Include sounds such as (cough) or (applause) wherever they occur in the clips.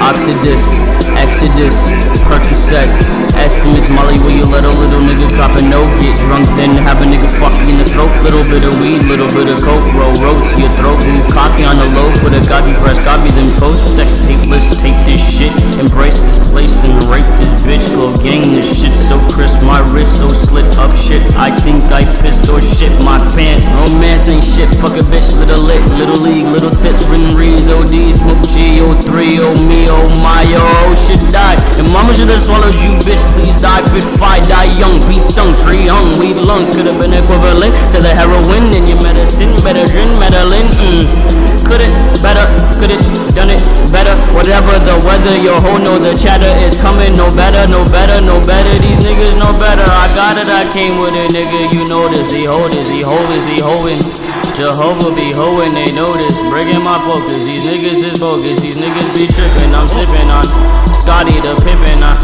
Oxidus, Exodus, Percocets, estimates, Molly, will you let a little nigga cop a no get drunk, then have a nigga fuck you in the throat, little bit of weed, little bit of coke, roll road to your throat, move cocky on the low, put a copy press, copy then post, text tape list, tape this shit, embrace this place, then rape this bitch, go gang this shit so crisp, my wrist so slit up shit, I think I pissed or shit my pants, romance ain't shit, fuck a bitch, little lit, little league, little tits, written reads, OD, smoke G, O3, oh me, oh my, oh shit die, and mama should've swallowed you bitch, please die, fit fight, die young, beat stung, tree hung, weed lungs, could've been equivalent to the heroin in your medicine, better drink, Medellin, mm. Could've, better, could've done it better, whatever the weather, your hoe know the chatter is coming, no better, no better, no better, these niggas know better, It, I came with it, nigga, you know this, he hold this, he hold this, he holding, Jehovah be hoeing, they know this, breaking my focus, these niggas is bogus, these niggas be tripping, I'm sipping on. Scottie the Pippen, I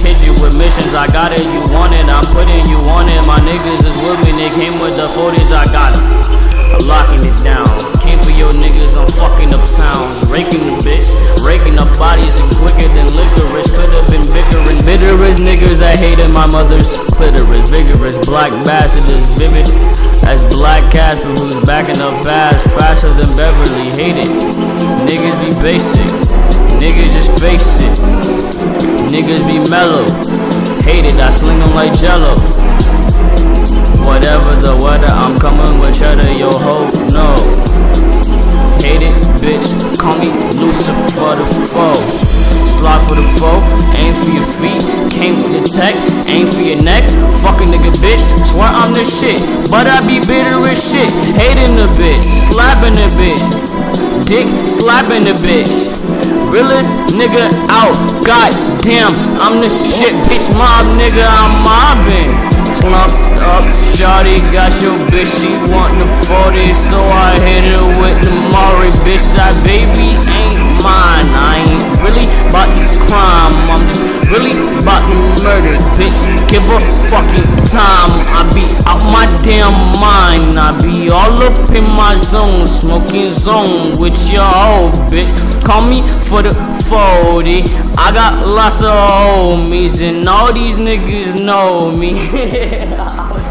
hit you with missions, I got it, you want it, I'm putting you on it, my niggas is with me, they came with the 40s, I got it, I'm locking it down, came for your niggas, I'm bitterest niggas, I hated my mother's clitoris, vigorous, black bastards, vivid, as Black Casper who's backing up fast, faster than Beverly, hate it, niggas be basic, niggas just face it, niggas be mellow, hate it, I sling them like jello, Whatever the weather, I'm coming with cheddar, yo ho, no. Hate it, bitch, call me Lucifer the foe. Slide for the foe, aim for your feet, came with the tech, aim for your neck. Fuck a nigga, bitch, swear I'm the shit, but I be bitter as shit. Hating the bitch, slapping the bitch, dick slapping the bitch. Realest nigga out, god damn, I'm the shit, bitch, mob nigga, I'm mobbing. Slumped up, shawty got your bitch, she want the 40 So I hit her Give a fucking time, I be out my damn mind. I be all up in my zone, smoking zone with your old bitch. Call me for the 40 I got lots of homies and all these niggas know me (laughs) (laughs)